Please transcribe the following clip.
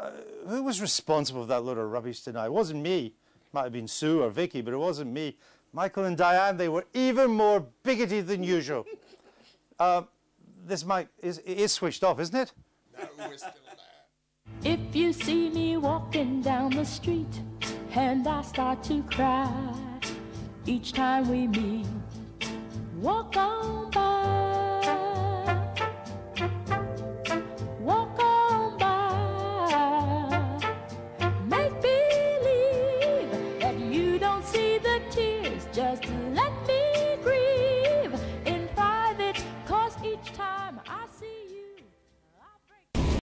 Uh, who was responsible for that load of rubbish tonight? It wasn't me. Might have been Sue or Vicky, but it wasn't me. Michael and Diane, they were even more bigoted than usual. uh, this mic is, is switched off, isn't it? No, we're still there. If you see me walking down the street and I start to cry each time we meet, walk on by. the tears, just let me grieve in private, cause each time I